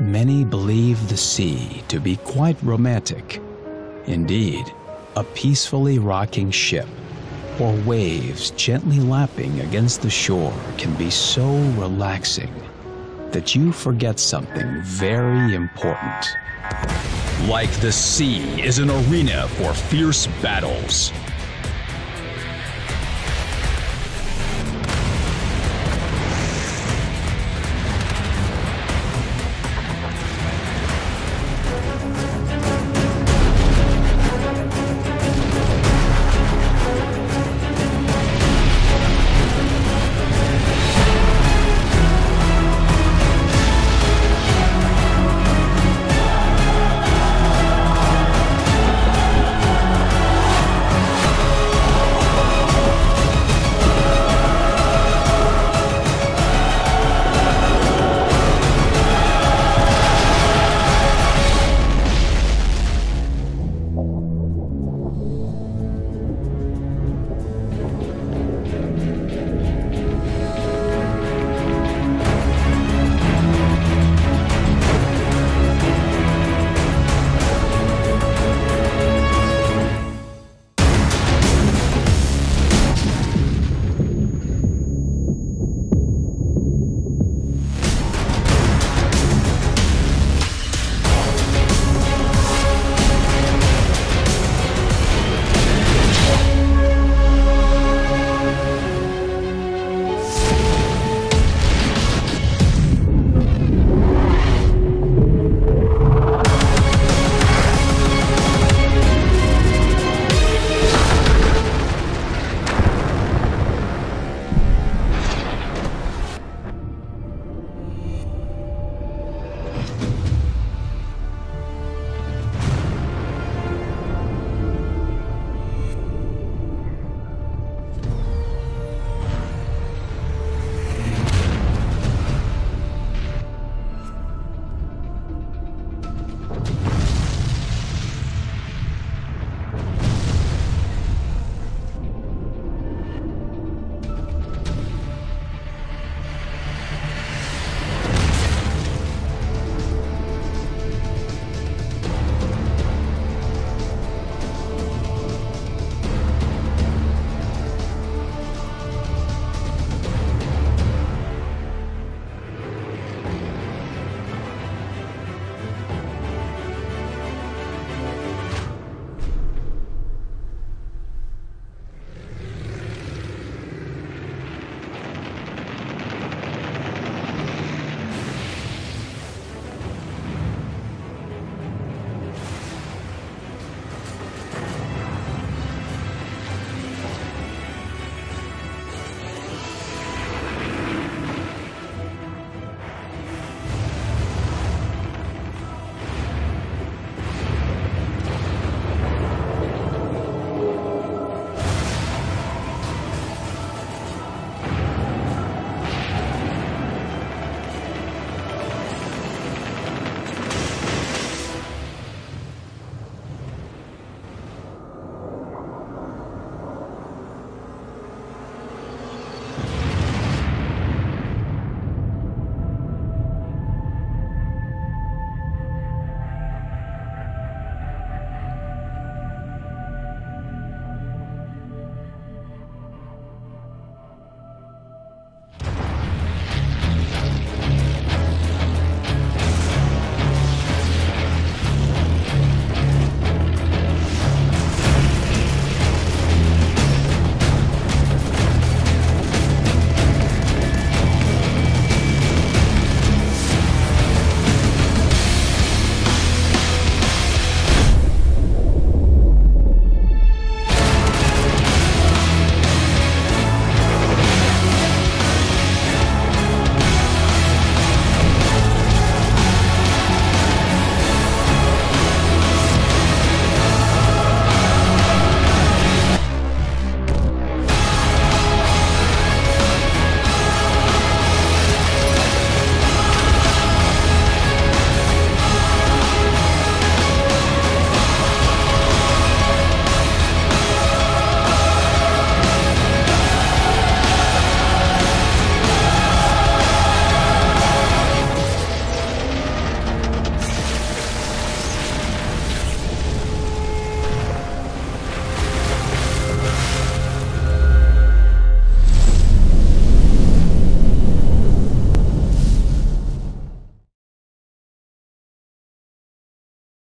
Many believe the sea to be quite romantic. Indeed, a peacefully rocking ship or waves gently lapping against the shore can be so relaxing that you forget something very important. Like the sea is an arena for fierce battles.